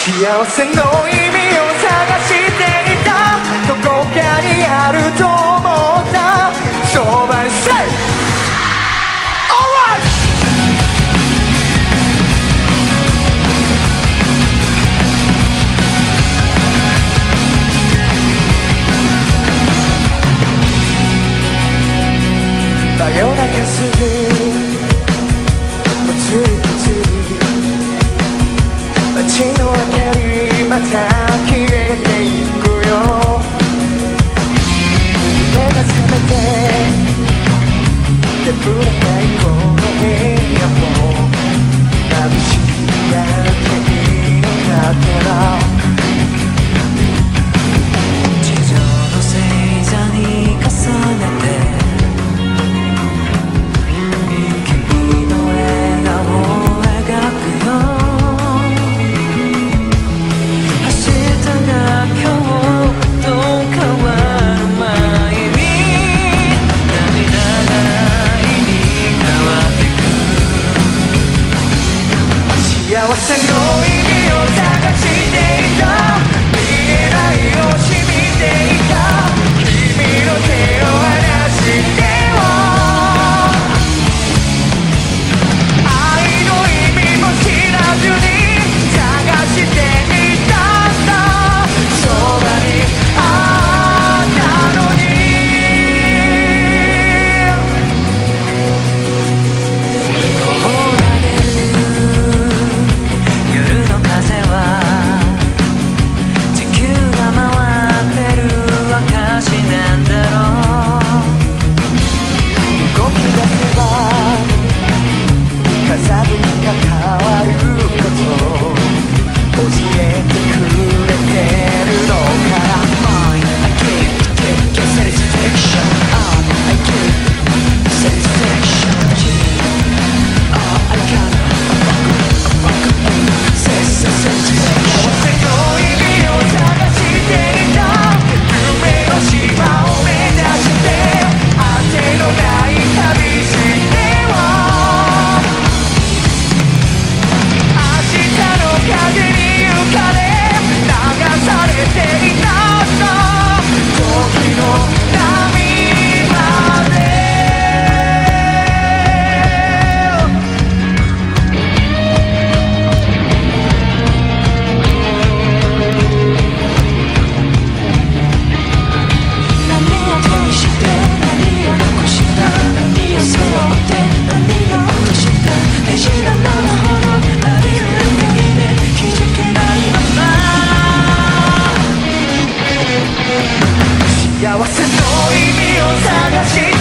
幸せの意味を探していた。どこかにあると幸せの意味を探して sabe nunca 幸せの意味を探して